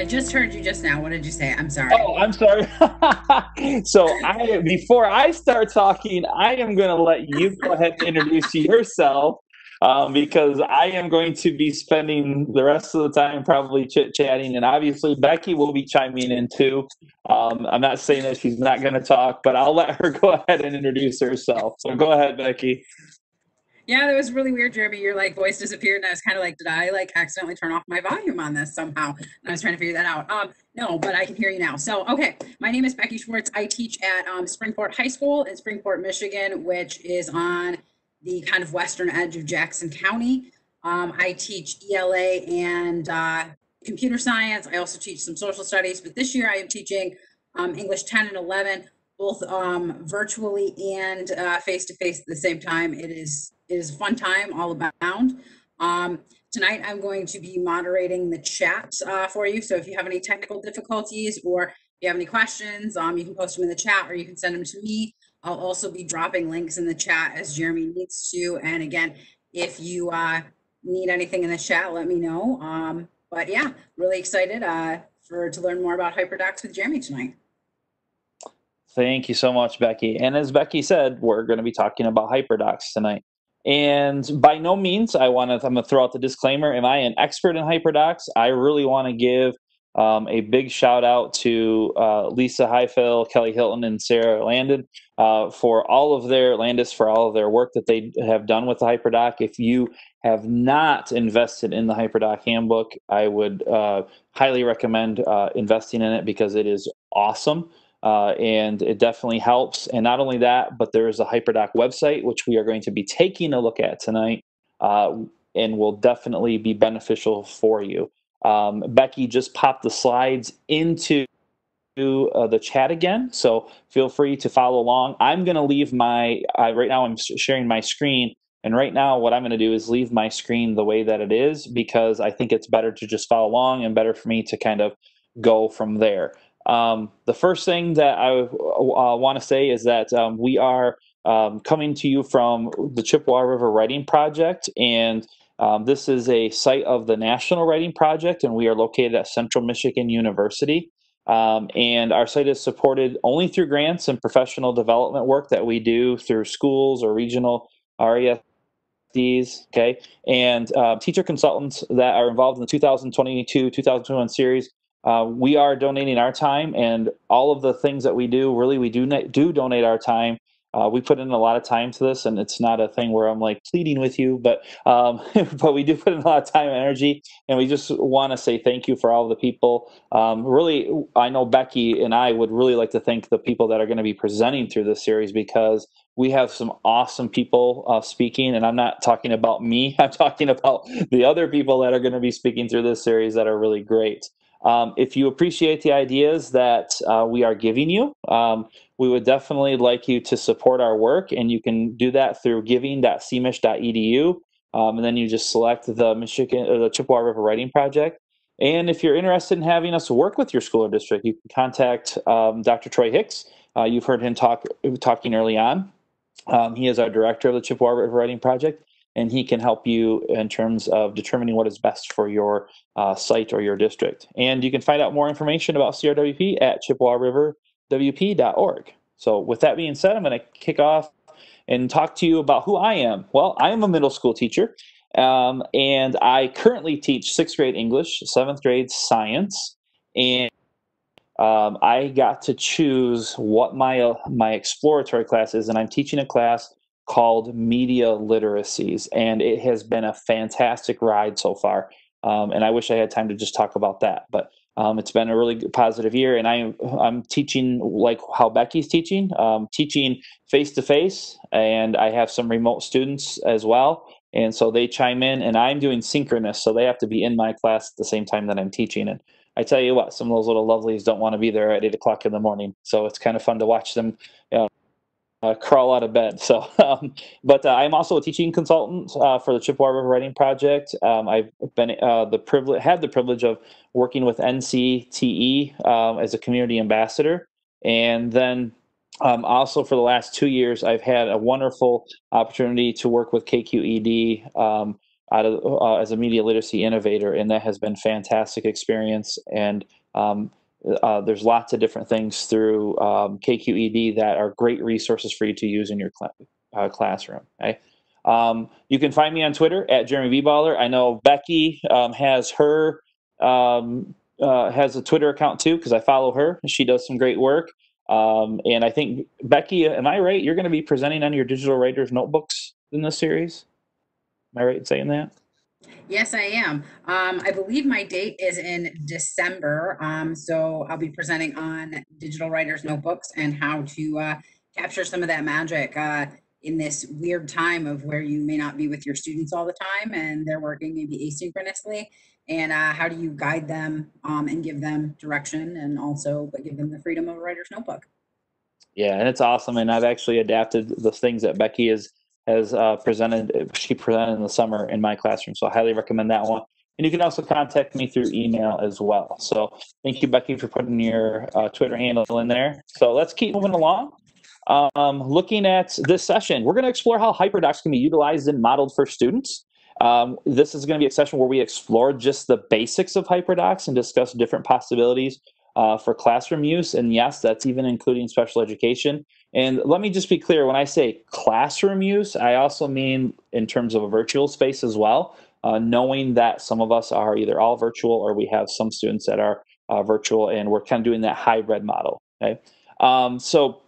I just heard you just now. What did you say? I'm sorry. Oh, I'm sorry. so I before I start talking, I am going to let you go ahead and introduce yourself um, because I am going to be spending the rest of the time probably chit chatting, and obviously Becky will be chiming in too. Um, I'm not saying that she's not going to talk, but I'll let her go ahead and introduce herself. So go ahead, Becky. Yeah, that was really weird, Jeremy. Your like voice disappeared, and I was kind of like, did I like accidentally turn off my volume on this somehow? And I was trying to figure that out. Um, no, but I can hear you now. So, okay, my name is Becky Schwartz. I teach at um, Springport High School in Springport, Michigan, which is on the kind of western edge of Jackson County. Um, I teach ELA and uh, computer science. I also teach some social studies, but this year I am teaching um, English 10 and 11, both um, virtually and face to face at the same time. It is it is a fun time all abound. Um, tonight I'm going to be moderating the chat uh, for you. So if you have any technical difficulties or if you have any questions, um, you can post them in the chat or you can send them to me. I'll also be dropping links in the chat as Jeremy needs to. And again, if you uh, need anything in the chat, let me know. Um, but yeah, really excited uh, for to learn more about HyperDocs with Jeremy tonight. Thank you so much, Becky. And as Becky said, we're going to be talking about HyperDocs tonight. And by no means, I want to. I'm going to throw out the disclaimer. Am I an expert in HyperDocs? I really want to give um, a big shout out to uh, Lisa Highfill, Kelly Hilton, and Sarah Landon uh, for all of their Landis for all of their work that they have done with the HyperDoc. If you have not invested in the HyperDoc handbook, I would uh, highly recommend uh, investing in it because it is awesome. Uh, and it definitely helps. And not only that, but there is a HyperDoc website, which we are going to be taking a look at tonight uh, and will definitely be beneficial for you. Um, Becky just popped the slides into uh, the chat again, so feel free to follow along. I'm going to leave my, right now I'm sharing my screen, and right now what I'm going to do is leave my screen the way that it is because I think it's better to just follow along and better for me to kind of go from there. Um, the first thing that I uh, want to say is that um, we are um, coming to you from the Chippewa River Writing Project, and um, this is a site of the National Writing Project, and we are located at Central Michigan University. Um, and our site is supported only through grants and professional development work that we do through schools or regional RESDs, okay, and uh, teacher consultants that are involved in the 2022-2021 series. Uh, we are donating our time and all of the things that we do. Really, we do do donate our time uh, we put in a lot of time to this, and it's not a thing where I'm like pleading with you, but um, but we do put in a lot of time and energy, and we just want to say thank you for all the people. Um, really, I know Becky and I would really like to thank the people that are going to be presenting through this series because we have some awesome people uh, speaking, and I'm not talking about me. I'm talking about the other people that are going to be speaking through this series that are really great. Um, if you appreciate the ideas that uh, we are giving you, um, we would definitely like you to support our work, and you can do that through giving.cmich.edu, um, and then you just select the Michigan, or the Chippewa River Writing Project. And if you're interested in having us work with your school or district, you can contact um, Dr. Troy Hicks. Uh, you've heard him talk talking early on. Um, he is our director of the Chippewa River Writing Project, and he can help you in terms of determining what is best for your uh, site or your district. And you can find out more information about CRWP at Chippewa River wp.org. So, with that being said, I'm going to kick off and talk to you about who I am. Well, I am a middle school teacher, um, and I currently teach sixth grade English, seventh grade science, and um, I got to choose what my uh, my exploratory class is, and I'm teaching a class called Media Literacies, and it has been a fantastic ride so far. Um, and I wish I had time to just talk about that, but um, it's been a really positive year, and I'm I'm teaching like how Becky's teaching, um, teaching face to face, and I have some remote students as well, and so they chime in, and I'm doing synchronous, so they have to be in my class at the same time that I'm teaching. And I tell you what, some of those little lovelies don't want to be there at eight o'clock in the morning, so it's kind of fun to watch them. You know, uh, crawl out of bed. So, um, but uh, I'm also a teaching consultant uh, for the Chippewa River Writing Project. Um, I've been uh, the privilege had the privilege of working with NCTE um, as a community ambassador, and then um, also for the last two years, I've had a wonderful opportunity to work with KQED. Um, out of uh, as a media literacy innovator, and that has been fantastic experience. And um, uh, there's lots of different things through um, KQED that are great resources for you to use in your cl- uh, classroom. Okay? Um, you can find me on Twitter at Jeremy Baller. I know Becky um, has her um, uh, has a Twitter account too because I follow her. She does some great work. Um, and I think Becky, am I right? You're going to be presenting on your digital writers notebooks in this series. Am I right in saying that? Yes, I am. Um, I believe my date is in December. Um, so I'll be presenting on digital writers notebooks and how to uh, capture some of that magic uh, in this weird time of where you may not be with your students all the time and they're working maybe asynchronously. And uh, how do you guide them um, and give them direction and also but give them the freedom of a writer's notebook? Yeah, and it's awesome. And I've actually adapted the things that Becky is has uh, presented. She presented in the summer in my classroom, so I highly recommend that one. And you can also contact me through email as well. So thank you, Becky, for putting your uh, Twitter handle in there. So let's keep moving along. Um, looking at this session, we're going to explore how HyperDocs can be utilized and modeled for students. Um, this is going to be a session where we explore just the basics of HyperDocs and discuss different possibilities uh, for classroom use. And yes, that's even including special education. And let me just be clear when I say classroom use, I also mean in terms of a virtual space as well, uh, knowing that some of us are either all virtual or we have some students that are uh, virtual and we're kind of doing that hybrid model. Okay. Um, so,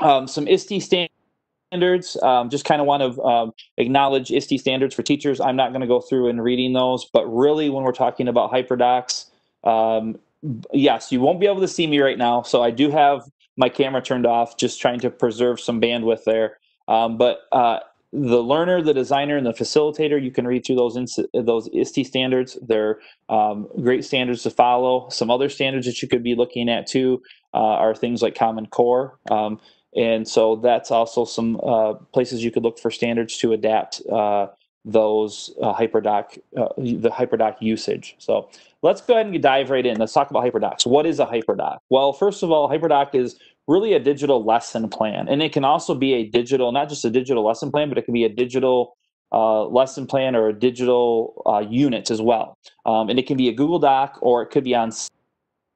um, some ISTE standards. Um, just kind of want to um, acknowledge ISTE standards for teachers. I'm not going to go through and reading those, but really, when we're talking about HyperDocs, um, yes, you won't be able to see me right now. So I do have my camera turned off, just trying to preserve some bandwidth there. Um, but uh, the learner, the designer, and the facilitator, you can read through those those ISTE standards. They're um, great standards to follow. Some other standards that you could be looking at too uh, are things like Common Core. Um, and so that's also some uh, places you could look for standards to adapt uh, those uh, HyperDoc, uh, the HyperDoc usage. So let's go ahead and dive right in. Let's talk about HyperDocs. What is a HyperDoc? Well, first of all, HyperDoc is really a digital lesson plan. And it can also be a digital, not just a digital lesson plan, but it can be a digital uh, lesson plan or a digital uh, unit as well. Um, and it can be a Google Doc or it could be on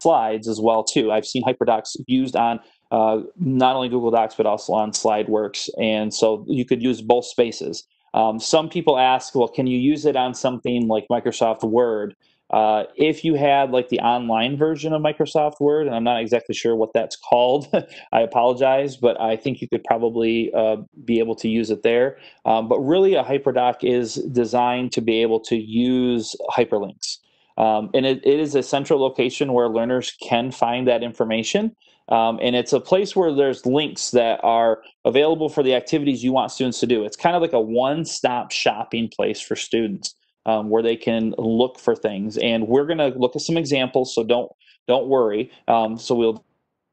slides as well too. I've seen HyperDocs used on uh, not only Google Docs but also on SlideWorks, and so you could use both spaces. Um, some people ask, well, can you use it on something like Microsoft Word? Uh, if you had like the online version of Microsoft Word, and I'm not exactly sure what that's called, I apologize, but I think you could probably uh, be able to use it there. Um, but really, a HyperDoc is designed to be able to use hyperlinks. Um, and it, it is a central location where learners can find that information. Um, and it's a place where there's links that are available for the activities you want students to do. It's kind of like a one stop shopping place for students um, where they can look for things. And we're going to look at some examples, so don't don't worry. Um, so we'll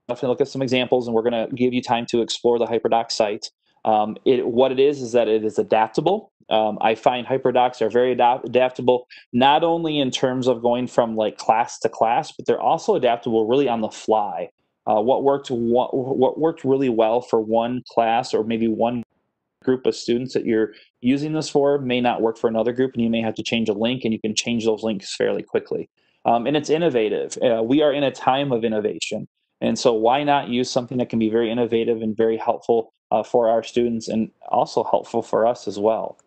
definitely look at some examples, and we're going to give you time to explore the HyperDoc site. Um, it, what it is is that it is adaptable. Um, I find HyperDocs are very adaptable, not only in terms of going from like class to class, but they're also adaptable really on the fly. Uh, what worked what, what worked really well for one class or maybe one group of students that you're using this for may not work for another group, and you may have to change a link, and you can change those links fairly quickly. Um, and it's innovative. Uh, we are in a time of innovation. And so, why not use something that can be very innovative and very helpful uh, for our students and also helpful for us as well?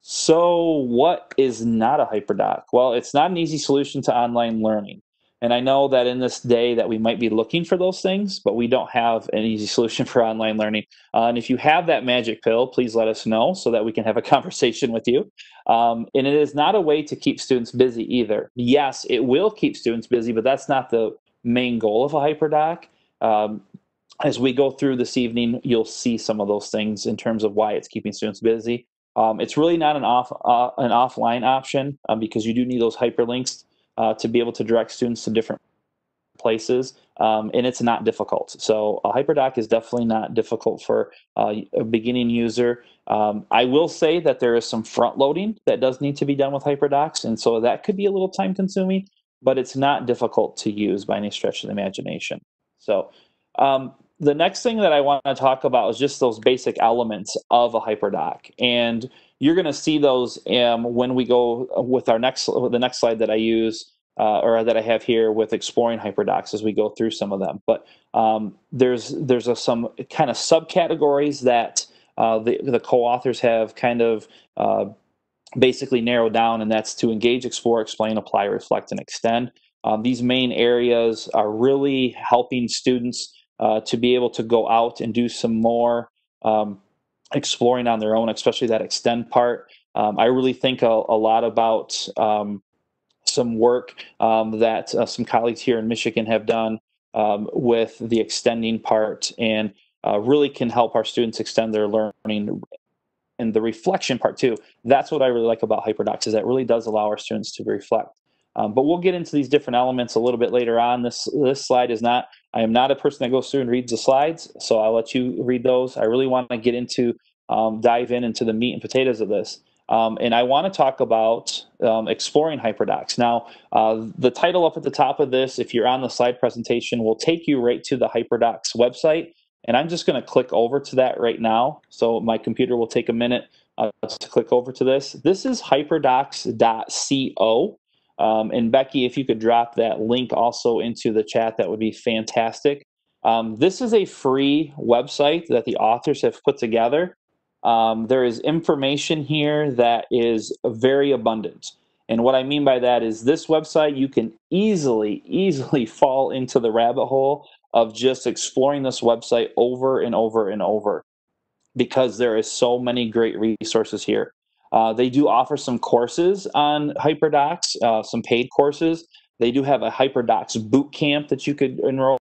So, what is not a HyperDoc? Well, it's not an easy solution to online learning. And I know that in this day that we might be looking for those things, but we don't have an easy solution for online learning. Uh, and if you have that magic pill, please let us know so that we can have a conversation with you. Um, and it is not a way to keep students busy either. Yes, it will keep students busy, but that's not the main goal of a HyperDoc. Um, as we go through this evening, you'll see some of those things in terms of why it's keeping students busy. Um, it's really not an off uh, an offline option um, because you do need those hyperlinks uh, to be able to direct students to different places, um, and it's not difficult. So a HyperDoc is definitely not difficult for uh, a beginning user. Um, I will say that there is some front loading that does need to be done with HyperDocs, and so that could be a little time consuming, but it's not difficult to use by any stretch of the imagination. So um, the next thing that I want to talk about is just those basic elements of a hyperdoc, and you're going to see those um, when we go with our next the next slide that I use uh, or that I have here with exploring hyperdocs as we go through some of them. But um, there's there's a, some kind of subcategories that uh, the the co-authors have kind of uh, basically narrowed down, and that's to engage, explore, explain, apply, reflect, and extend. Um, these main areas are really helping students uh, to be able to go out and do some more um, exploring on their own, especially that extend part. Um, I really think a, a lot about um, some work um, that uh, some colleagues here in Michigan have done um, with the extending part and uh, really can help our students extend their learning and the reflection part too. That's what I really like about HyperDocs is that really does allow our students to reflect. Um, but we'll get into these different elements a little bit later on. This this slide is not. I am not a person that goes through and reads the slides, so I'll let you read those. I really want to get into um, dive in into the meat and potatoes of this. Um, and I want to talk about um, exploring hyperdocs. Now, uh, the title up at the top of this, if you're on the slide presentation, will take you right to the hyperdocs website. And I'm just going to click over to that right now. So my computer will take a minute uh, to click over to this. This is hyperdocs.co. Um, and Becky, if you could drop that link also into the chat, that would be fantastic. Um, this is a free website that the authors have put together. Um, there is information here that is very abundant. And what I mean by that is this website, you can easily, easily fall into the rabbit hole of just exploring this website over and over and over because there is so many great resources here. Uh, they do offer some courses on HyperDocs, uh, some paid courses. They do have a HyperDocs boot camp that you could enroll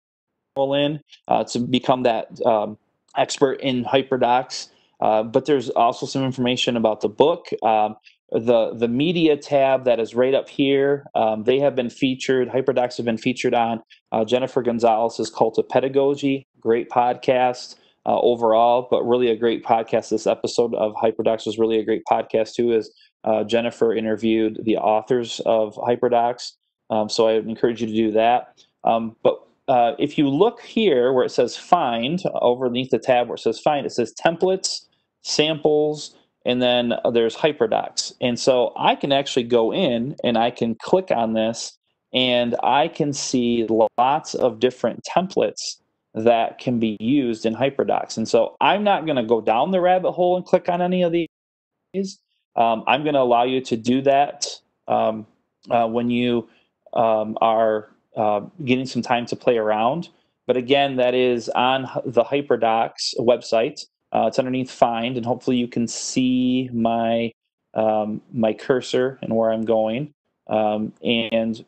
in uh, to become that um, expert in HyperDocs. Uh, but there's also some information about the book. Um, the the media tab that is right up here. Um, they have been featured. HyperDocs have been featured on uh, Jennifer Gonzalez's Cult of Pedagogy. Great podcast uh, overall, but really a great podcast. This episode of HyperDocs was really a great podcast too, as uh, Jennifer interviewed the authors of HyperDocs. Um, so I encourage you to do that. Um, but uh, if you look here where it says find, underneath the tab where it says find, it says templates, samples, and then there's HyperDocs. And so I can actually go in and I can click on this and I can see lots of different templates that can be used in HyperDocs. And so I'm not going to go down the rabbit hole and click on any of these. Um, I'm going to allow you to do that um, uh, when you um, are uh, getting some time to play around. But again, that is on the HyperDocs website. Uh, it's underneath Find, and hopefully you can see my um, my cursor and where I'm going. Um, and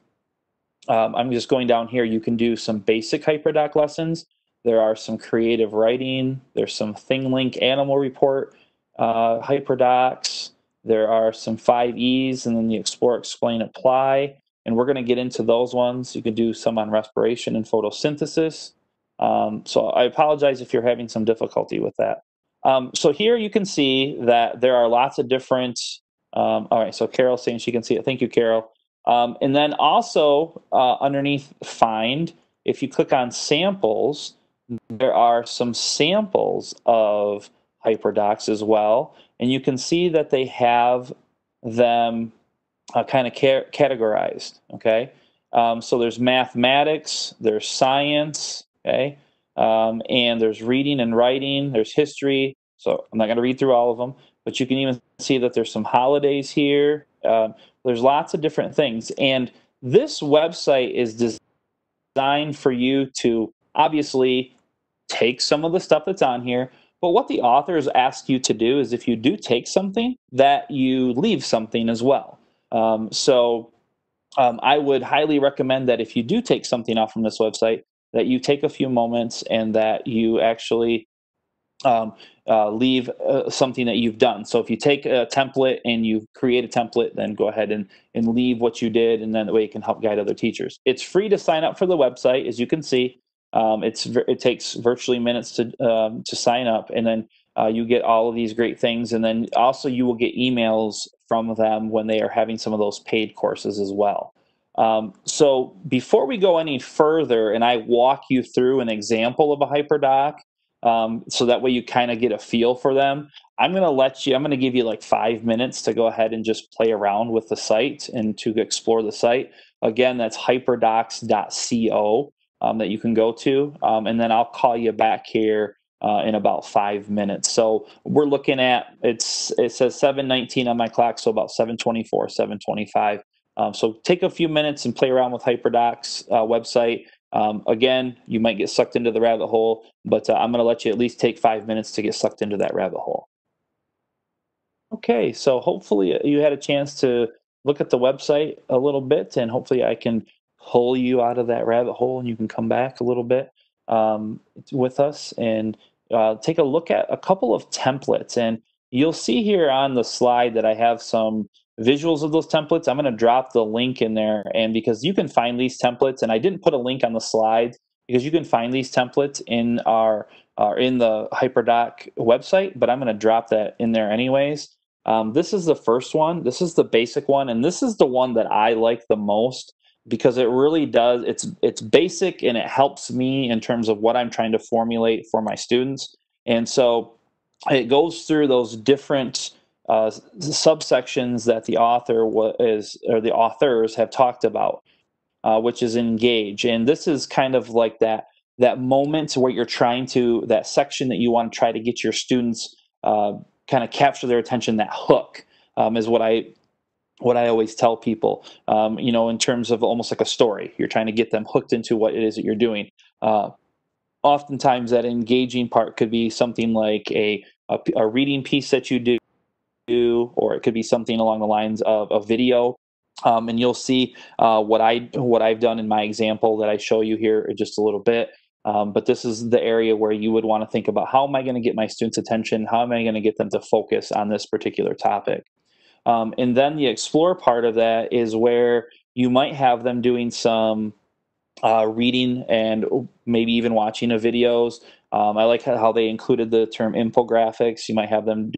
um, I'm just going down here. You can do some basic HyperDoc lessons. There are some creative writing. There's some ThingLink animal report uh, HyperDocs. There are some 5Es, and then the explore, explain, apply. And we're going to get into those ones. You can do some on respiration and photosynthesis. Um, so I apologize if you're having some difficulty with that. Um, so here you can see that there are lots of different. Um, all right, so Carol saying she can see it. Thank you, Carol. Um, and then also uh, underneath find, if you click on samples, there are some samples of hyperdocs as well. And you can see that they have them uh, kind of ca- categorized. Okay. Um, so there's mathematics, there's science, okay, um, and there's reading and writing, there's history. So I'm not going to read through all of them, but you can even see that there's some holidays here. Um, there's lots of different things. And this website is designed for you to obviously take some of the stuff that's on here. But what the authors ask you to do is if you do take something, that you leave something as well. Um, so um, I would highly recommend that if you do take something off from this website, that you take a few moments and that you actually um, uh, leave uh, something that you've done. So if you take a template and you create a template, then go ahead and, and leave what you did, and then that way you can help guide other teachers. It's free to sign up for the website, as you can see. Um, it's it takes virtually minutes to um, to sign up, and then uh, you get all of these great things, and then also you will get emails from them when they are having some of those paid courses as well. Um, so before we go any further and I walk you through an example of a HyperDoc, um, so that way you kind of get a feel for them, I'm going to let you, I'm going to give you like five minutes to go ahead and just play around with the site and to explore the site. Again, that's hyperdocs.co um, that you can go to. Um, and then I'll call you back here uh, in about five minutes. So we're looking at, it's it says 719 on my clock, so about 724, 725. Um, so take a few minutes and play around with HyperDocs uh, website. Um, again, you might get sucked into the rabbit hole, but uh, I'm going to let you at least take five minutes to get sucked into that rabbit hole. Okay, so hopefully you had a chance to look at the website a little bit, and hopefully I can pull you out of that rabbit hole and you can come back a little bit um, with us and uh, take a look at a couple of templates. And you'll see here on the slide that I have some visuals of those templates. I'm going to drop the link in there, and because you can find these templates, and I didn't put a link on the slide because you can find these templates in our, our in the HyperDoc website, but I'm going to drop that in there anyways. Um, this is the first one. This is the basic one, and this is the one that I like the most because it really does. It's it's basic and it helps me in terms of what I'm trying to formulate for my students. And so it goes through those different uh, subsections that the author is or the authors have talked about, uh, which is engage. And this is kind of like that that moment where you're trying to that section that you want to try to get your students uh, kind of capture their attention. That hook um, is what I what I always tell people. Um, you know, in terms of almost like a story, you're trying to get them hooked into what it is that you're doing. Uh, oftentimes, that engaging part could be something like a, a, a reading piece that you do, or it could be something along the lines of a video. Um, and you'll see uh, what I what I've done in my example that I show you here in just a little bit. Um, but this is the area where you would want to think about how am I going to get my students' attention? How am I going to get them to focus on this particular topic? Um, and then the explore part of that is where you might have them doing some uh, reading and maybe even watching of videos. Um, I like how they included the term infographics. You might have them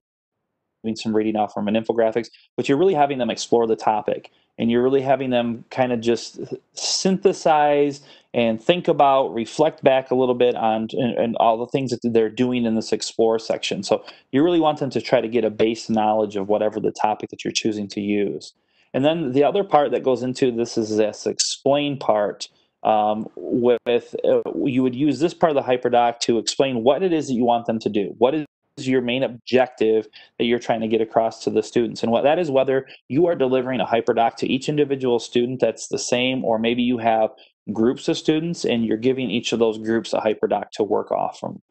doing some reading off from an infographics, but you're really having them explore the topic and you're really having them kind of just synthesize and think about, reflect back a little bit on and, and, all the things that they're doing in this explore section. So you really want them to try to get a base knowledge of whatever the topic that you're choosing to use. And then the other part that goes into this is this explain part. Um, with uh, you would use this part of the hyperdoc to explain what it is that you want them to do. What is your main objective that you're trying to get across to the students. And what that is whether you are delivering a hyperdoc to each individual student that's the same or maybe you have groups of students and you're giving each of those groups a hyperdoc to work off from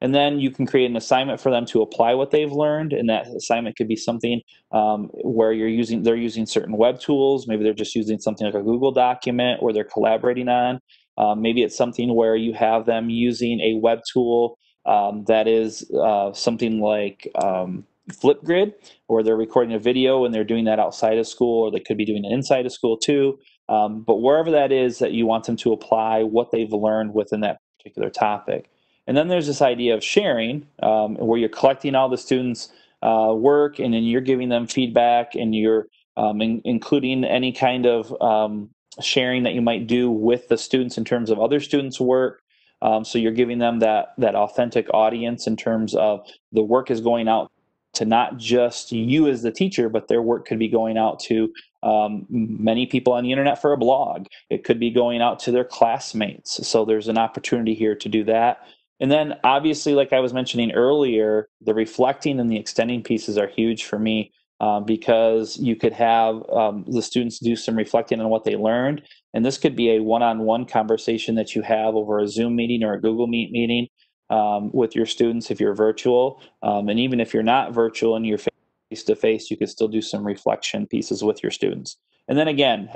and then you can create an assignment for them to apply what they've learned and that assignment could be something um, where you're using they're using certain web tools maybe they're just using something like a google document or they're collaborating on. Um, maybe it's something where you have them using a web tool um, that is uh, something like um, Flipgrid, where they're recording a video and they're doing that outside of school, or they could be doing it inside of school too. Um, but wherever that is that you want them to apply what they've learned within that particular topic. And then there's this idea of sharing, um, where you're collecting all the students' uh, work and then you're giving them feedback and you're um, in, including any kind of um, sharing that you might do with the students in terms of other students' work um, so you're giving them that that authentic audience in terms of the work is going out to not just you as the teacher, but their work could be going out to um, many people on the internet for a blog. It could be going out to their classmates. So there's an opportunity here to do that. And then obviously, like I was mentioning earlier, the reflecting and the extending pieces are huge for me uh, because you could have um, the students do some reflecting on what they learned. And this could be a one on one conversation that you have over a Zoom meeting or a Google Meet meeting um, with your students if you're virtual. Um, and even if you're not virtual and you're face to face, you could still do some reflection pieces with your students. And then again,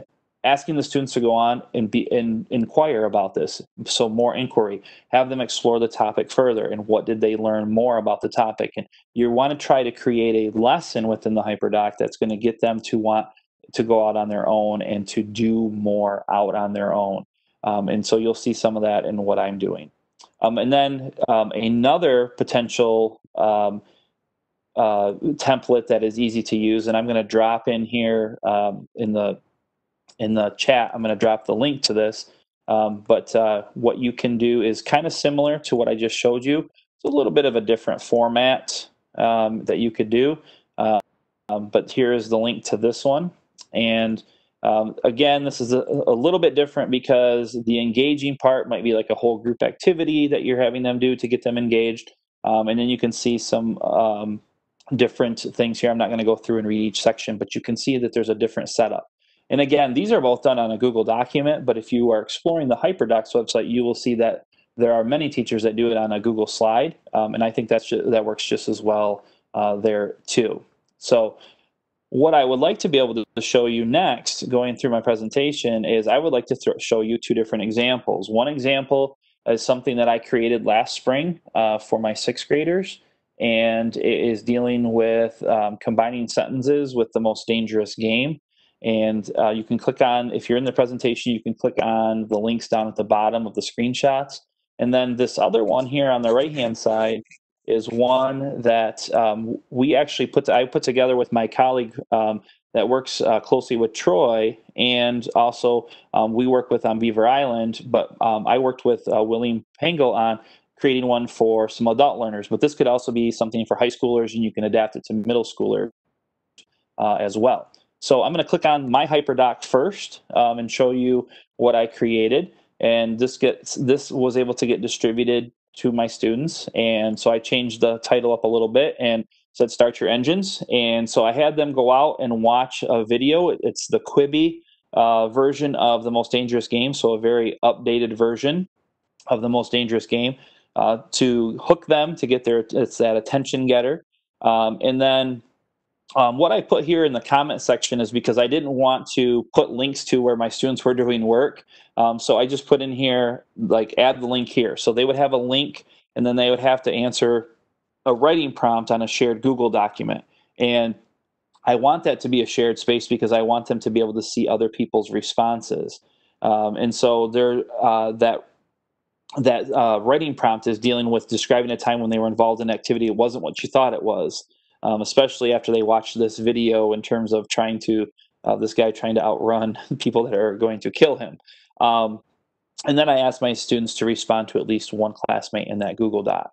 asking the students to go on and be and inquire about this so more inquiry have them explore the topic further and what did they learn more about the topic and you want to try to create a lesson within the hyperdoc that's going to get them to want to go out on their own and to do more out on their own um, and so you'll see some of that in what i'm doing um, and then um, another potential um, uh, template that is easy to use and i'm going to drop in here um, in the in the chat. I'm going to drop the link to this. Um, but uh, what you can do is kind of similar to what I just showed you. It's a little bit of a different format that you could do. Uh, but here is the link to this one. And um, again, this is a, a, little bit different because the engaging part might be like a whole group activity that you're having them do to get them engaged. Um, and then you can see some um, different things here. I'm not going to go through and read each section, but you can see that there's a different setup. And again, these are both done on a Google document, but if you are exploring the HyperDocs website, you will see that there are many teachers that do it on a Google slide. Um, and I think that's just, that works just as well uh, there too. So what I would like to be able to show you next, going through my presentation, is I would like to show you two different examples. One example is something that I created last spring uh, for my sixth graders, and it is dealing with um, combining sentences with the most dangerous game. And uh, you can click on, if you're in the presentation, you can click on the links down at the bottom of the screenshots. And then this other one here on the right hand side is one that um, we actually put, to, I put together with my colleague um, that works uh, closely with Troy, and also um, we work with on Beaver Island. But um, I worked with uh, William Pengel on creating one for some adult learners. But this could also be something for high schoolers, and you can adapt it to middle schoolers uh, as well. So I'm going to click on my HyperDoc first um, and show you what I created. And this gets this was able to get distributed to my students. And so I changed the title up a little bit and said start your engines. And so I had them go out and watch a video. It's the Quibi uh, version of the most dangerous game, so a very updated version of the most dangerous game uh, to hook them to get their it's that attention getter. Um, and then um, what I put here in the comment section is because I didn't want to put links to where my students were doing work. Um, so I just put in here, like add the link here. So they would have a link and then they would have to answer a writing prompt on a shared Google document. And I want that to be a shared space because I want them to be able to see other people's responses. Um, and so there, uh, that that uh, writing prompt is dealing with describing a time when they were involved in activity. It wasn't what you thought it was um, especially after they watched this video in terms of trying to uh, this guy trying to outrun people that are going to kill him. Um, and then I asked my students to respond to at least one classmate in that Google Doc.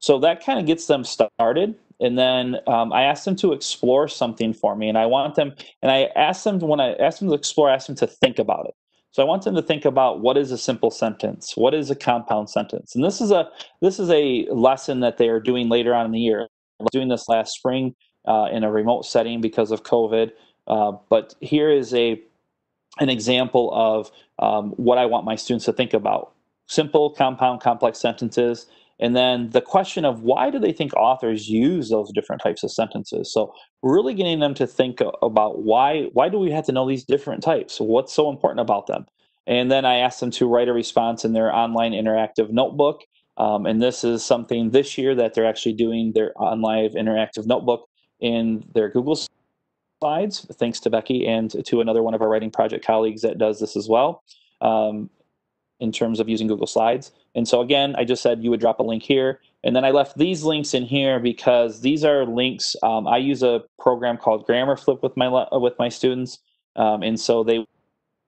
So that kind of gets them started. And then um, I asked them to explore something for me, and I want them, and I asked them when I asked them to explore, I asked them to think about it. So I want them to think about what is a simple sentence, what is a compound sentence, and this is a this is a lesson that they are doing later on in the year doing this last spring uh, in a remote setting because of COVID. Uh, but here is a an example of um, what I want my students to think about: simple, compound, complex sentences, and then the question of why do they think authors use those different types of sentences? So really getting them to think about why why do we have to know these different types? What's so important about them? And then I asked them to write a response in their online interactive notebook um, and this is something this year that they're actually doing their OnLive interactive notebook in their Google Slides, thanks to Becky and to another one of our writing project colleagues that does this as well um, in terms of using Google Slides. And so again, I just said you would drop a link here. And then I left these links in here because these are links. Um, I use a program called Grammarflip with my with my students, um, and so they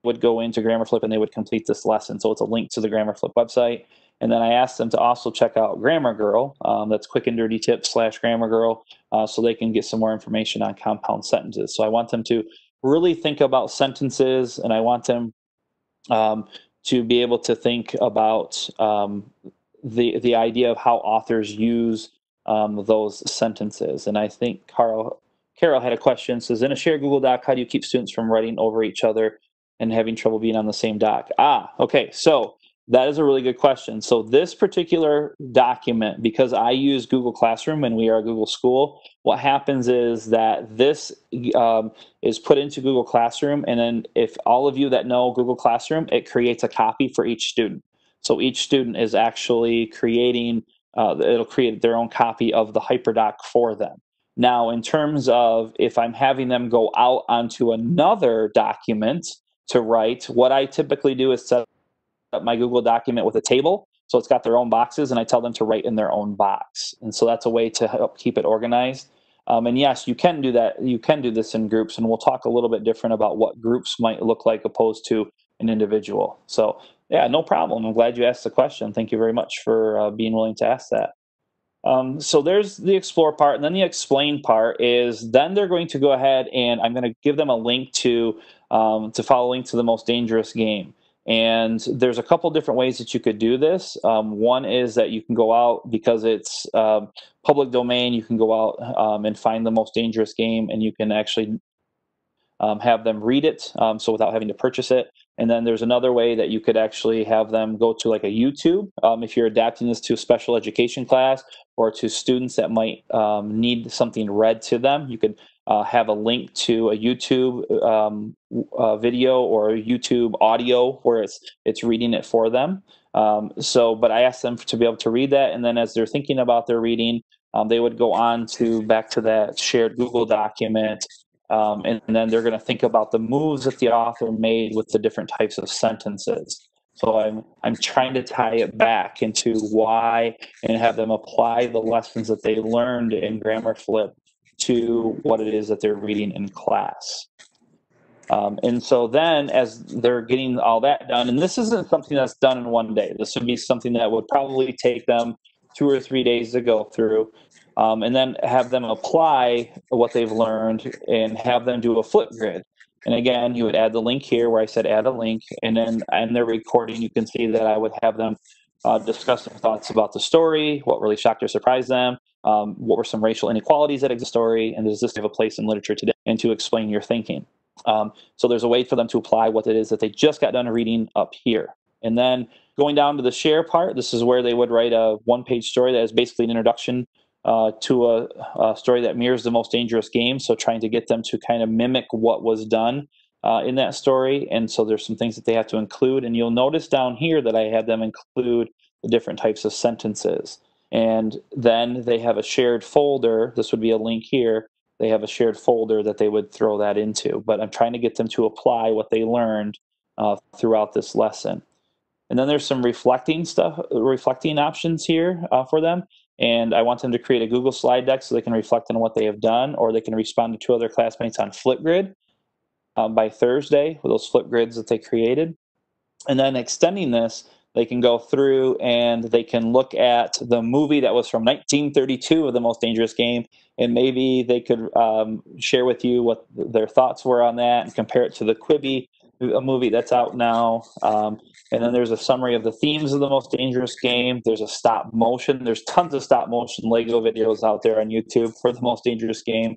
would go into Grammarflip and they would complete this lesson. So it's a link to the Grammarflip website. And then I asked them to also check out Grammar Girl. Um, that's quick and dirty tips slash Grammar Girl, uh, so they can get some more information on compound sentences. So I want them to really think about sentences, and I want them um, to be able to think about um, the the idea of how authors use um, those sentences. And I think Carl Carol had a question. Says in a shared Google Doc, how do you keep students from writing over each other and having trouble being on the same doc? Ah, okay. So that is a really good question. So this particular document, because I use Google Classroom and we are a Google school, what happens is that this um, is put into Google Classroom, and then if all of you that know Google Classroom, it creates a copy for each student. So each student is actually creating, uh, it'll create their own copy of the HyperDoc for them. Now, in terms of if I'm having them go out onto another document to write, what I typically do is set up my Google document with a table. So it's got their own boxes, and I tell them to write in their own box. And so that's a way to help keep it organized. Um, and yes, you can do that. You can do this in groups, and we'll talk a little bit different about what groups might look like opposed to an individual. So, yeah, no problem. I'm glad you asked the question. Thank you very much for uh, being willing to ask that. Um, so there's the explore part, and then the explain part is then they're going to go ahead and I'm going to give them a link to um, to follow link to the most dangerous game. And there's a couple different ways that you could do this. Um, one is that you can go out because it's um, public domain. You can go out um, and find the most dangerous game, and you can actually um, have them read it, um, so without having to purchase it. And then there's another way that you could actually have them go to like a YouTube um, if you're adapting this to a special education class or to students that might need something read to them. You could uh, have a link to a YouTube um, uh, video or YouTube audio where it's it's reading it for them. Um, so, but I asked them to be able to read that, and then as they're thinking about their reading, um, they would go on to back to that shared Google document, um, and, and then they're going to think about the moves that the author made with the different types of sentences. So I'm I'm trying to tie it back into why and have them apply the lessons that they learned in Grammar Flip to what it is that they're reading in class. Um, and so then, as they're getting all that done, and this isn't something that's done in one day, this would be something that would probably take them two or three days to go through, um, and then have them apply what they've learned and have them do a flip grid. And again, you would add the link here where I said add a link, and then in their recording, you can see that I would have them uh, discuss their thoughts about the story, what really shocked or surprised them, um, what were some racial inequalities that exist story, and does this have a place in literature today, and to explain your thinking. Um, so there's a way for them to apply what it is that they just got done reading up here. And then going down to the share part, this is where they would write a one-page story that is basically an introduction uh, to a, a, story that mirrors the most dangerous game. So trying to get them to kind of mimic what was done uh, in that story. And so there's some things that they have to include. And you'll notice down here that I have them include the different types of sentences. And then they have a shared folder. This would be a link here. They have a shared folder that they would throw that into. But I'm trying to get them to apply what they learned uh, throughout this lesson. And then there's some reflecting stuff, reflecting options here uh, for them. And I want them to create a Google slide deck so they can reflect on what they have done, or they can respond to two other classmates on Flipgrid um, by Thursday with those Flipgrids that they created. And then extending this, they can go through and they can look at the movie that was from 1932 of the most dangerous game and maybe they could um, share with you what their thoughts were on that and compare it to the quibi a movie that's out now. Um, and then there's a summary of the themes of the most dangerous game. There's a stop motion. There's tons of stop motion lego videos out there on youtube for the most dangerous game.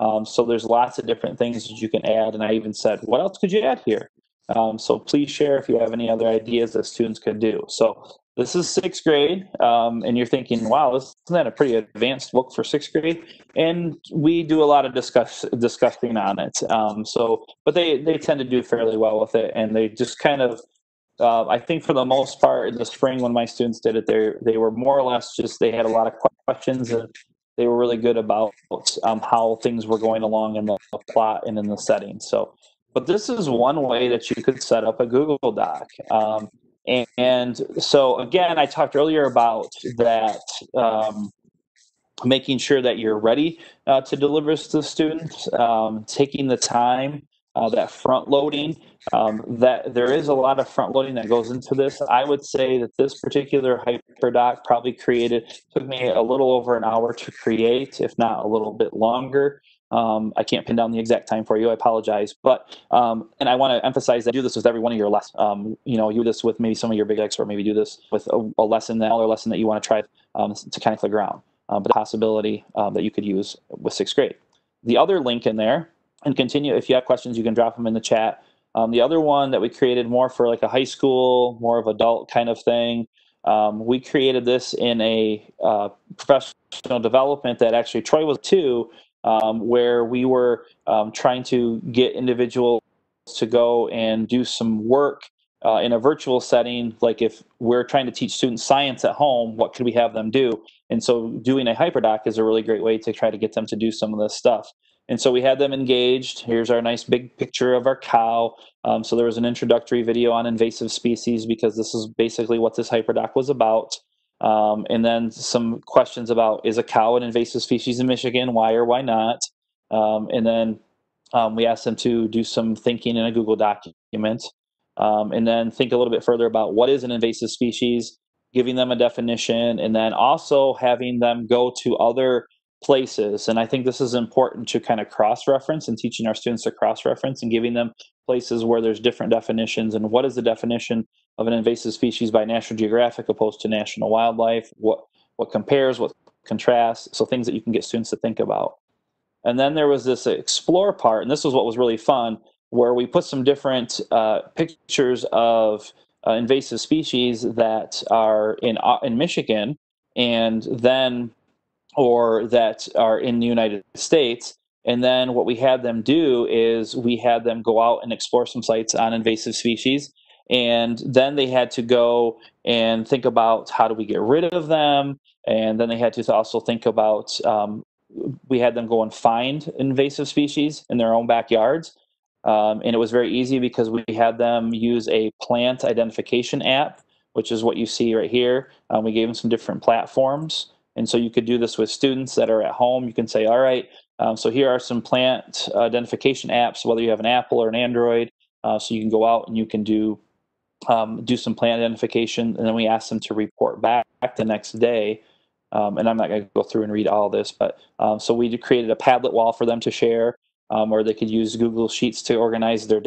Um, so there's lots of different things that you can add. And i even said what else could you add here um, so please share if you have any other ideas that students could do. So this is sixth grade, um, and you're thinking, wow, isn't that a pretty advanced book for sixth grade? And we do a lot of discuss discussing on it. Um, so, but they they tend to do fairly well with it, and they just kind of. Uh, I think for the most part in the spring when my students did it, they they were more or less just they had a lot of questions and they were really good about um, how things were going along in the plot and in the setting. So but this is one way that you could set up a Google Doc. Um, and, and, so, again, I talked earlier about that um, making sure that you're ready uh, to deliver to students, um, taking the time, uh, that front loading. Um, that there is a lot of front loading that goes into this. I would say that this particular HyperDoc probably created took me a little over an hour to create, if not a little bit longer. Um, I can't pin down the exact time for you. I apologize, but um, and I want to emphasize that do this with every one of your lessons. Um, you know, you do this with maybe some of your big X, or maybe do this with a, a lesson, that other lesson that you want to try um, to kind of figure out. Um, but the possibility um, that you could use with sixth grade. The other link in there, and continue if you have questions, you can drop them in the chat. the other one that we created more for like a high school, more of adult kind of thing. we created this in a uh, professional development that actually Troy was too um, where we were um, trying to get individuals to go and do some work uh, in a virtual setting. Like if we're trying to teach students science at home, what could we have them do? And so doing a hyperdoc is a really great way to try to get them to do some of this stuff. And so we had them engaged. Here's our nice big picture of our cow. Um, so there was an introductory video on invasive species because this is basically what this hyperdoc was about. Um, and then some questions about is a cow an invasive species in Michigan? Why or why not? Um, and then um, we asked them to do some thinking in a Google document. Um, and then think a little bit further about what is an invasive species, giving them a definition, and then also having them go to other places. And I think this is important to kind of cross reference and teaching our students to cross reference and giving them places where there's different definitions and what is the definition of an invasive species by National Geographic opposed to National Wildlife, what, what compares, what contrasts, so things that you can get students to think about. And then there was this explore part, and this was what was really fun, where we put some different uh, pictures of uh, invasive species that are in uh, in Michigan, and then or that are in the United States. And then what we had them do is we had them go out and explore some sites on invasive species. And then they had to go and think about how do we get rid of them. And then they had to also think about, um, we had them go and find invasive species in their own backyards. Um, and it was very easy because we had them use a plant identification app, which is what you see right here. Um, we gave them some different platforms. And so you could do this with students that are at home. You can say, all right, um, so here are some plant identification apps, whether you have an Apple or an Android. Uh, so you can go out and you can do um, do some plant identification, and then we ask them to report back the next day. Um, and I'm not going to go through and read all this, but um, so we created a Padlet wall for them to share, um, or they could use Google Sheets to organize their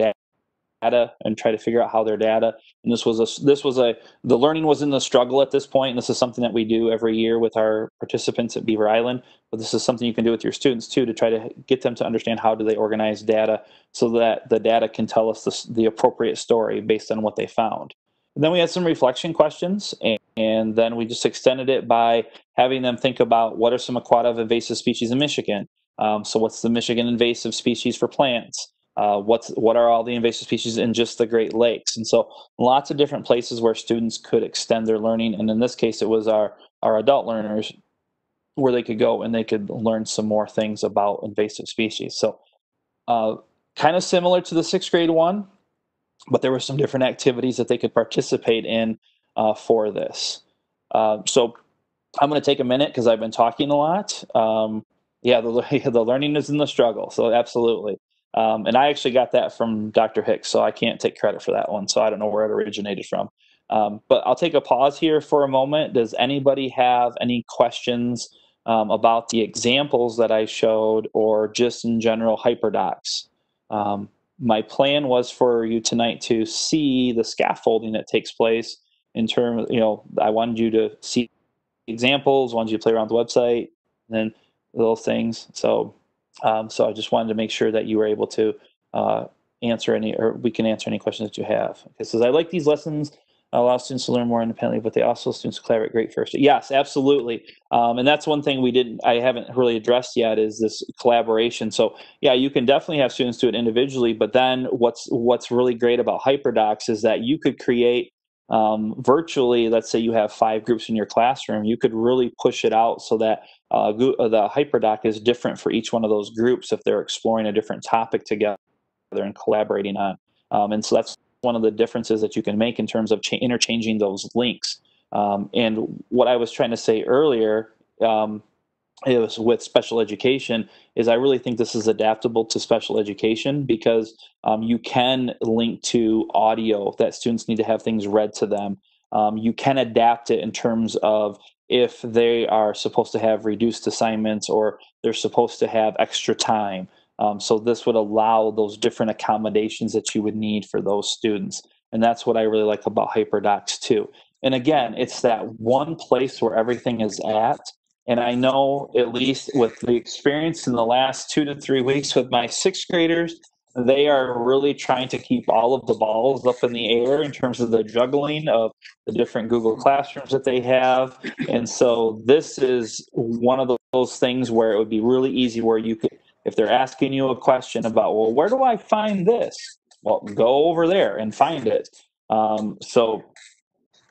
data and try to figure out how their data and this was a this was a the learning was in the struggle at this point. point and this is something that we do every year with our participants at beaver island but this is something you can do with your students too to try to get them to understand how do they organize data so that the data can tell us the, the appropriate story based on what they found and then we had some reflection questions and, and then we just extended it by having them think about what are some aquatic invasive species in michigan um, so what's the michigan invasive species for plants uh, what's what are all the invasive species in just the Great Lakes, and so lots of different places where students could extend their learning. And in this case, it was our our adult learners where they could go and they could learn some more things about invasive species. So, uh, kind of similar to the sixth grade one, but there were some different activities that they could participate in uh, for this. Uh, so, I'm going to take a minute because I've been talking a lot. Um, yeah, the, the learning is in the struggle. So, absolutely. Um, and I actually got that from Dr. Hicks, so I can't take credit for that one. So I don't know where it originated from. Um, but I'll take a pause here for a moment. Does anybody have any questions um, about the examples that I showed or just in general hyperdocs? Um, my plan was for you tonight to see the scaffolding that takes place in terms, you know, I wanted you to see examples, wanted you to play around the website, and then little things. So um, so I just wanted to make sure that you were able to uh, answer any, or we can answer any questions that you have. Okay, so I like these lessons allow students to learn more independently, but they also students collaborate great first. Yes, absolutely. Um, and that's one thing we didn't, I haven't really addressed yet is this collaboration. So yeah, you can definitely have students do it individually, but then what's, what's really great about HyperDocs is that you could create um, virtually, let's say you have five groups in your classroom, you could really push it out so that uh, the HyperDoc is different for each one of those groups if they're exploring a different topic together and collaborating on. Um, and so that's one of the differences that you can make in terms of interchanging those links. Um, and what I was trying to say earlier um, is with special education is I really think this is adaptable to special education because um, you can link to audio that students need to have things read to them. Um, you can adapt it in terms of if they are supposed to have reduced assignments or they're supposed to have extra time. Um, so this would allow those different accommodations that you would need for those students. And that's what I really like about HyperDocs too. And again, it's that one place where everything is at. And I know, at least with the experience in the last two to three weeks with my sixth graders, they are really trying to keep all of the balls up in the air in terms of the juggling of the different Google classrooms that they have. And so this is one of those things where it would be really easy where you could, if they're asking you a question about, well, where do I find this? Well, go over there and find it. Um, so,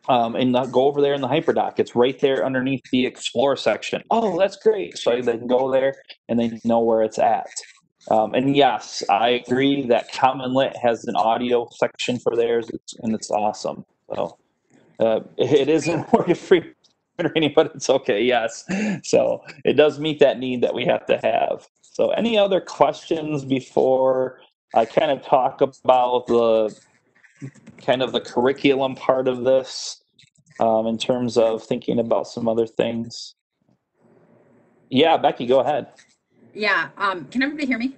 um, and go over there in the hyperdoc. It's right there underneath the explore section. Oh, that's great. So they can go there and they know where it's at. Um, and yes, I agree that CommonLit has an audio section for theirs, and it's awesome. So uh, it is important free. raining, but it's okay. Yes. So it does meet that need that we have to have. So, any other questions before I kind of talk about the kind of the curriculum part of this um, in terms of thinking about some other things? Yeah, Becky, go ahead. Yeah. Um, can everybody hear me?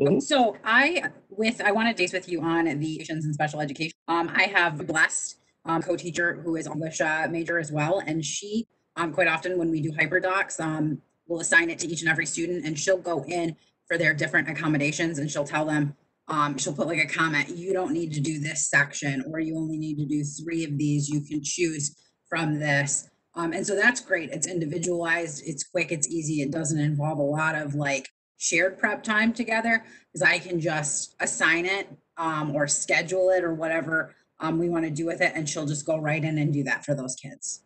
Mhm. So I, with, I want to date with you on the Asians and special education. Um, I have a blessed um, co-teacher who is English uh, major as well, and she, um, quite often when we do hyperdocs, um, will assign it to each and every student, and she'll go in for their different accommodations, and she'll tell them, um, she'll put like a comment, you don't need to do this section, or you only need to do three of these. You can choose from this. Um, and so that's great. It's individualized. It's quick. It's easy. It doesn't involve a lot of like shared prep time together because I can just assign it um, or schedule it or whatever um, we want to do with it, and she'll just go right in and do that for those kids.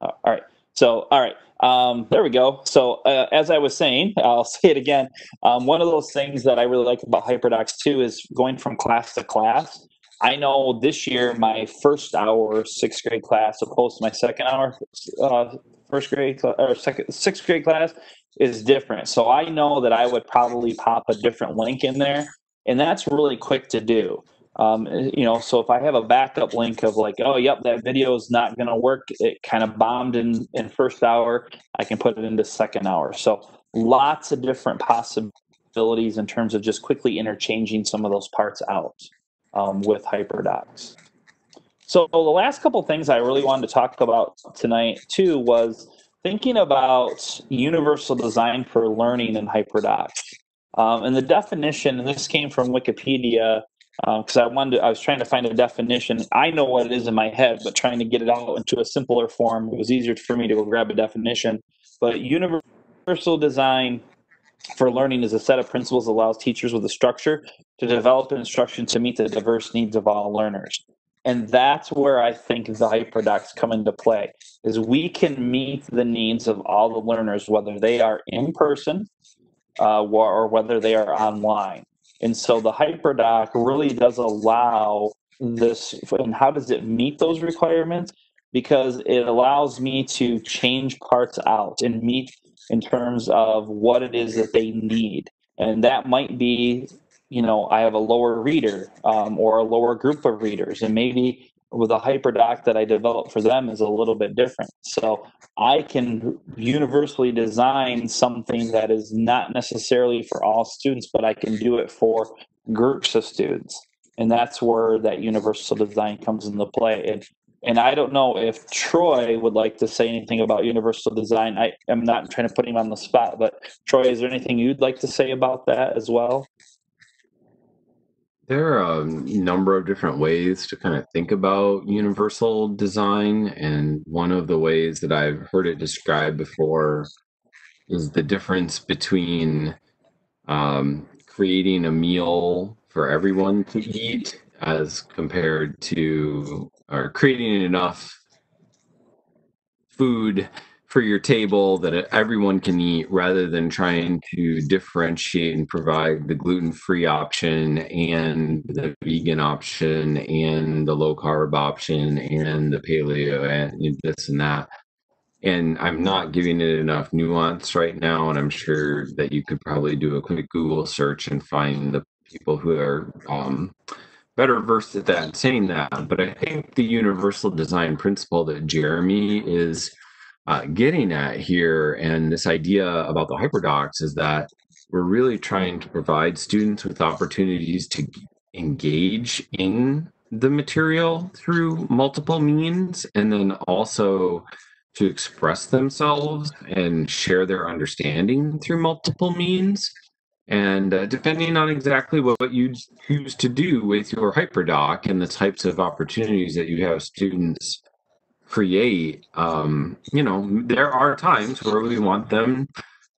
All right. So, all right. Um, there we go. So, uh, as I was saying, I'll say it again. Um, one of those things that I really like about HyperDocs too is going from class to class. I know this year my first hour sixth grade class, opposed to my second hour uh, first grade or second sixth grade class, is different. So I know that I would probably pop a different link in there, and that's really quick to do. Um, you know, so if I have a backup link of like, oh, yep, that video is not going to work, it kind of bombed in in first hour, I can put it into second hour. So lots of different possibilities in terms of just quickly interchanging some of those parts out um, with HyperDocs. So the last couple things I really wanted to talk about tonight too was thinking about universal design for learning in HyperDocs. Um, and the definition, and this came from Wikipedia, because I wanted, to, I was trying to find a definition. I know what it is in my head, but trying to get it out into a simpler form, it was easier for me to go grab a definition. But universal design for learning is a set of principles that allows teachers with a structure to develop instruction to meet the diverse needs of all learners. And that's where I think the hyperdocs come into play is we can meet the needs of all the learners, whether they are in person uh, or whether they are online. And so the hyperdoc really does allow this. And how does it meet those requirements? Because it allows me to change parts out and meet in terms of what it is that they need. And that might be, you know, I have a lower reader um, or a lower group of readers, and maybe with a hyperdoc that I developed for them is a little bit different. So I can universally design something that is not necessarily for all students, but I can do it for groups of students. And that's where that universal design comes into play. And and I don't know if Troy would like to say anything about universal design. I am not trying to put him on the spot, but Troy, is there anything you'd like to say about that as well? There are a number of different ways to kind of think about universal design. And one of the ways that I've heard it described before is the difference between um, creating a meal for everyone to eat as compared to or creating enough food for your table that everyone can eat rather than trying to differentiate and provide the gluten-free option and the vegan option and the low carb option and the paleo and this and that. And i'm not giving it enough nuance right now and i'm sure that you could probably do a quick google search and find the people who are um, better versed at that saying that. But i think the universal design principle that jeremy is uh, getting at here and this idea about the hyperdocs is that we're really trying to provide students with opportunities to engage in the material through multiple means and then also to express themselves and share their understanding through multiple means. And uh, depending on exactly what, what you choose to do with your hyperdoc and the types of opportunities that you have students create, um, you know, there are times where we want them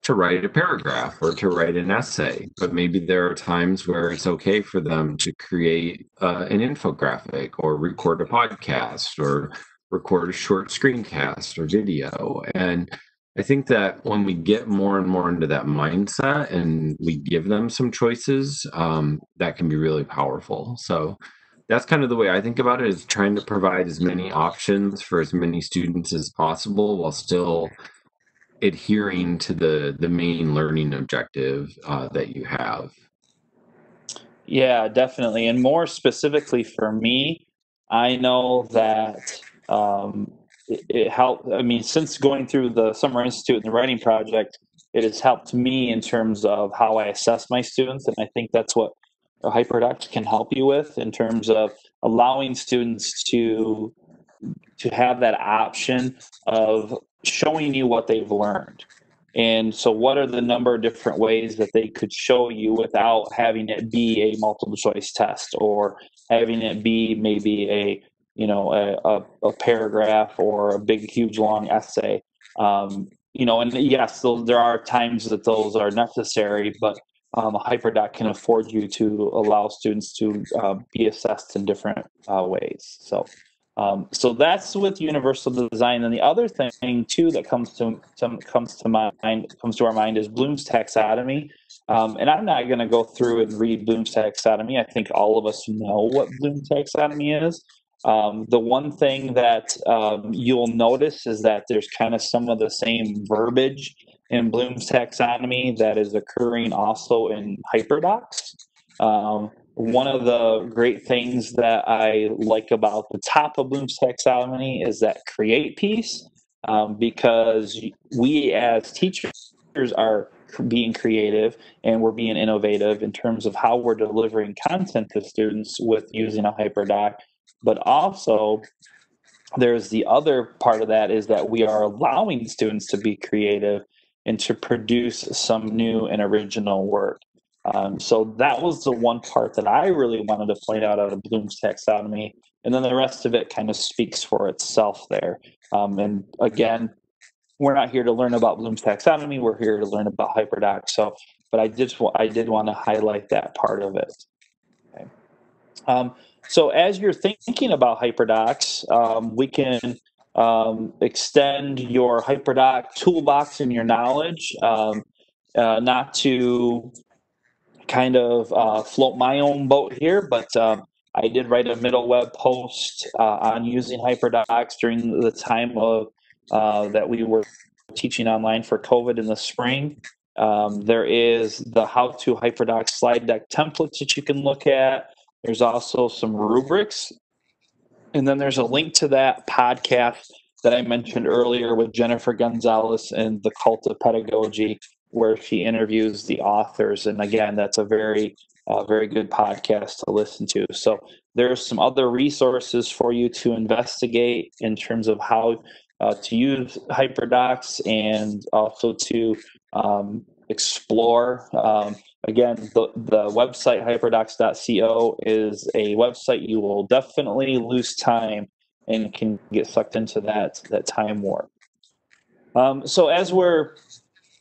to write a paragraph or to write an essay, but maybe there are times where it's okay for them to create uh, an infographic or record a podcast or record a short screencast or video. And I think that when we get more and more into that mindset and we give them some choices, um, that can be really powerful. So that's kind of the way I think about it is trying to provide as many options for as many students as possible while still adhering to the the main learning objective uh, that you have. Yeah, definitely. And more specifically for me, I know that um, it, it helped. I mean, since going through the Summer Institute and the writing project, it has helped me in terms of how I assess my students. And I think that's what HyperDocs can help you with in terms of allowing students to to have that option of showing you what they've learned. And so, what are the number of different ways that they could show you without having it be a multiple choice test or having it be maybe a you know a, a, a paragraph or a big huge long essay? Um, you know and yes those, there are times that those are necessary but um, hyperdoc can afford you to allow students to uh, be assessed in different uh, ways so um, so that's with universal design. And the other thing too that comes to, to comes to mind comes to our mind is Bloom's taxonomy. Um, and I'm not going to go through and read Bloom's taxonomy. I think all of us know what Bloom's taxonomy is. Um, the one thing that um, you'll notice is that there's kind of some of the same verbiage in Bloom's taxonomy that is occurring also in HyperDocs. Um, one of the great things that I like about the top of Bloom's taxonomy is that create piece, um, because we as teachers are being creative and we're being innovative in terms of how we're delivering content to students with using a hyperdoc, but also there's the other part of that is that we are allowing students to be creative and to produce some new and original work. Um, so that was the one part that I really wanted to point out out of Bloom's taxonomy. And then the rest of it kind of speaks for itself there. Um, and again, we're not here to learn about Bloom's taxonomy. We're here to learn about hyperdocs. So, but I did I did want to highlight that part of it. Okay. Um, so as you're thinking about hyperdocs, um, we can um, extend your hyperdoc toolbox and your knowledge, um, uh, not to kind of uh, float my own boat here, but um, I did write a MiddleWeb post uh, on using HyperDocs during the time of uh, that we were teaching online for COVID in the spring. Um, there is the how to HyperDocs slide deck templates that you can look at. There's also some rubrics. And then there's a link to that podcast that I mentioned earlier with Jennifer Gonzalez and the Cult of Pedagogy where she interviews the authors. And again, that's a very, uh, very good podcast to listen to. So there's some other resources for you to investigate in terms of how uh, to use HyperDocs and also to um, explore. Um, again, the, the website hyperdocs.co is a website you will definitely lose time and can get sucked into that that time warp. Um, so as we're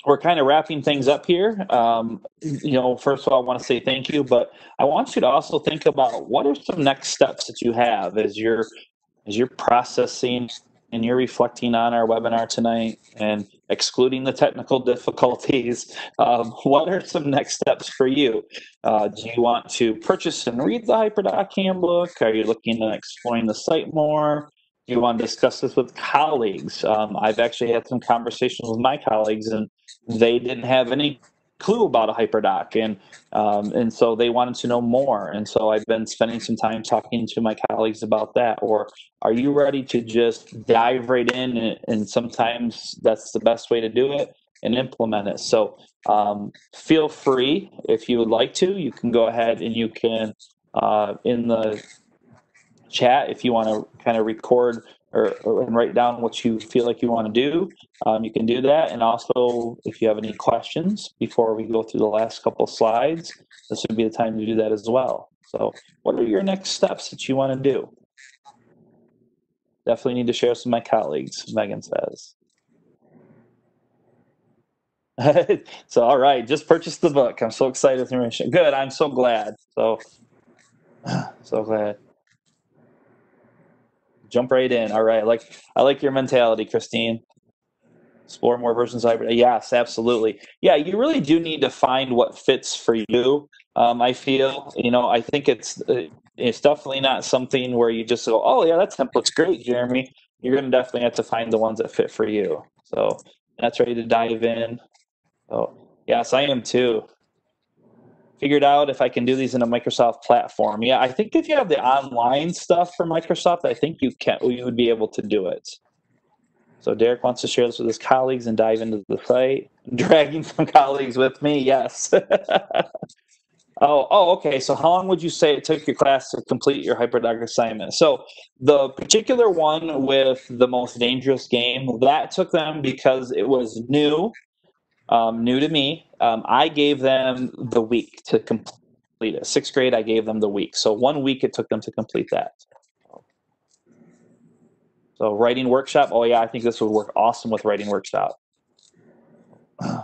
we're kind of wrapping things up here. Um, you know, first of all, I want to say thank you, but I want you to also think about what are some next steps that you have as you're as you're processing and you're reflecting on our webinar tonight and excluding the technical difficulties. Um, what are some next steps for you? Uh, do you want to purchase and read the HyperDoc handbook? Are you looking at exploring the site more? Do you want to discuss this with colleagues. Um, I've actually had some conversations with my colleagues, and they didn't have any clue about a hyperdoc, and um, and so they wanted to know more. And so I've been spending some time talking to my colleagues about that. Or are you ready to just dive right in? And, and sometimes that's the best way to do it and implement it. So um, feel free if you would like to. You can go ahead and you can uh, in the chat if you want to kind of record or, or, and write down what you feel like you want to do. Um, you can do that. And also, if you have any questions before we go through the last couple slides, this would be the time to do that as well. So, what are your next steps that you want to do? Definitely need to share some of my colleagues, Megan says. so all right just purchase the book i'm so excited good i'm so glad so so glad jump right in. All right, like I like your mentality, Christine. Explore more versions of hybrid. Yes, absolutely. Yeah, you really do need to find what fits for you. Um, I feel, you know, I think it's uh, it's definitely not something where you just go, oh yeah, that template's great, Jeremy. You're to definitely have to find the ones that fit for you. So that's ready to dive in. Oh yes, I am too. Figured out if I can do these in a Microsoft platform. Yeah, I think if you have the online stuff for Microsoft, I think you can you would be able to do it. So Derek wants to share this with his colleagues and dive into the site. Dragging some colleagues with me, yes. oh, oh, okay. So how long would you say it took your class to complete your HyperDoc assignment? So the particular one with the most dangerous game, that took them because it was new, um, new to me. Um, I gave them the week to complete it. Sixth grade, I gave them the week. So one week it took them to complete that. So writing workshop. Oh yeah, I think this would work awesome with writing workshop.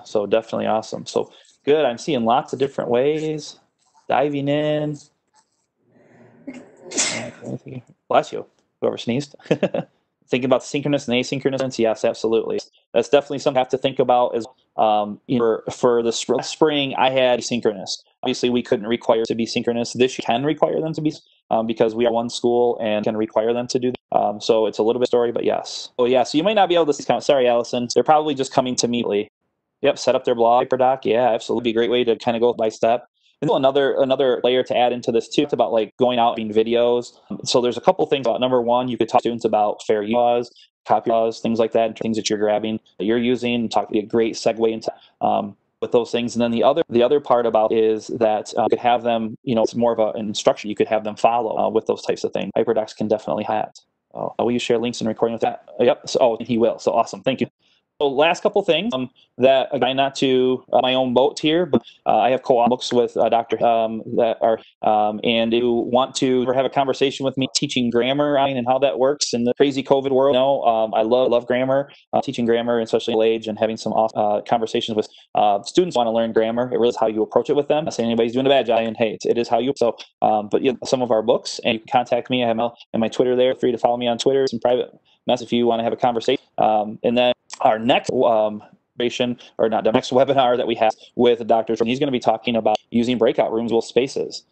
So definitely awesome. So good. I'm seeing lots of different ways. Diving in. Bless you. Whoever sneezed. Thinking about synchronous and asynchronous. Yes, absolutely. That's definitely something I have to think about. Is um, you know, for, for the spring, I had synchronous. Obviously, we couldn't require to be synchronous. This can require them to be um, because we are one school and can require them to do that. Um, so it's a little bit story, but yes. Oh yeah, so you might not be able to see. Sorry, Allison. They're probably just coming to me. Yep, set up their blog, HyperDoc. Yeah, absolutely. Be a great way to kind of go by step. And another another layer to add into this too. It's about like going out and videos. So there's a couple things about number one, you could talk to students about fair use laws, copy laws, things like that, things that you're grabbing, that you're using. Talk be a great segue into um, with those things. And then the other the other part about is that uh, you could have them, you know, it's more of a, an instruction you could have them follow uh, with those types of things. HyperDocs can definitely have. Oh, will you share links and recording with that? Yep. So, oh, he will. So awesome. Thank you. So last couple things um, that again not to uh, my own boat here, but uh, I have co-op books with uh, Dr. Um, that are um, and you want to have a conversation with me teaching grammar I mean, and how that works in the crazy COVID world. You know, um, I love love grammar, uh, teaching grammar, especially age, and having some off, uh, conversations with uh, students want to learn grammar. It really is how you approach it with them. I say anybody's doing a bad job, and hey, it is how you. So, um, but you know, some of our books, and you can contact me. I have my, and my Twitter there. Free to follow me on Twitter. Some private mess if you want to have a conversation. Um, and then our next um, or not the next webinar that we have with Dr. He's going to be talking about using breakout rooms with spaces.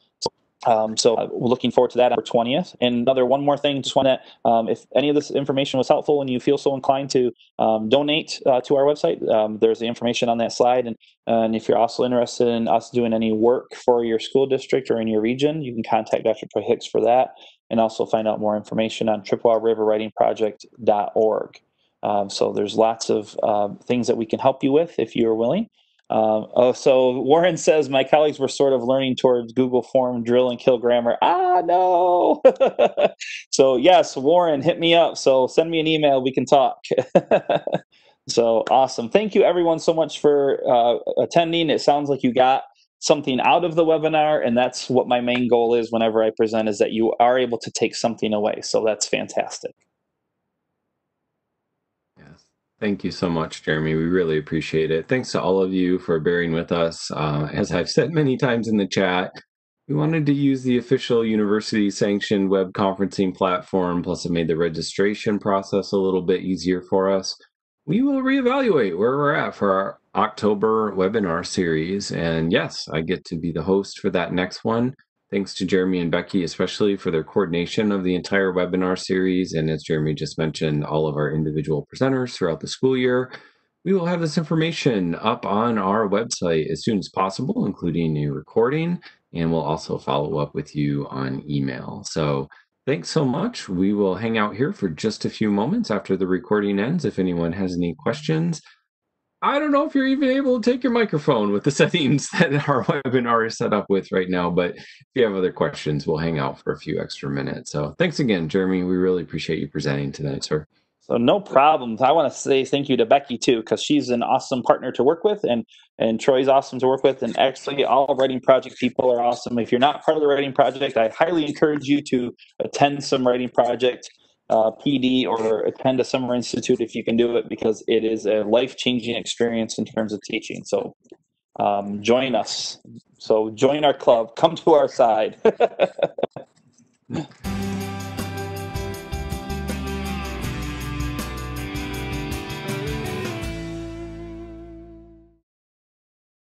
Um, so uh, looking forward to that on the 20th. And another one more thing, just want to, um, if any of this information was helpful and you feel so inclined to um, donate uh, to our website, um, there's the information on that slide. And, and if you're also interested in us doing any work for your school district or in your region, you can contact Dr. Troy Hicks for that and also find out more information on Chippewa River Writing Project.org. Um, so there's lots of uh, things that we can help you with if you're willing. Um, oh, so Warren says my colleagues were sort of learning towards Google Form drill and kill grammar. Ah, no. so yes, Warren, hit me up. So send me an email. We can talk. so awesome. Thank you everyone so much for uh, attending. It sounds like you got something out of the webinar and that's what my main goal is whenever I present is that you are able to take something away. So that's fantastic. Thank you so much, Jeremy. We really appreciate it. Thanks to all of you for bearing with us. Uh, as I've said many times in the chat, we wanted to use the official university sanctioned web conferencing platform, plus it made the registration process a little bit easier for us. We will reevaluate where we're at for our October webinar series. And yes, I get to be the host for that next one. Thanks to Jeremy and Becky, especially for their coordination of the entire webinar series. And as Jeremy just mentioned, all of our individual presenters throughout the school year. We will have this information up on our website as soon as possible, including a recording, and we'll also follow up with you on email. So thanks so much. We will hang out here for just a few moments after the recording ends. If anyone has any questions, I don't know if you're even able to take your microphone with the settings that our webinar is set up with right now, but if you have other questions, we'll hang out for a few extra minutes. So thanks again, Jeremy. We really appreciate you presenting tonight, sir. So no problems. I want to say thank you to Becky too, because she's an awesome partner to work with, and and Troy's awesome to work with, and actually all writing project people are awesome. If you're not part of the writing project, I highly encourage you to attend some writing project uh, PD or attend a summer institute if you can do it because it is a life changing experience in terms of teaching. So um, join us. So join our club. Come to our side.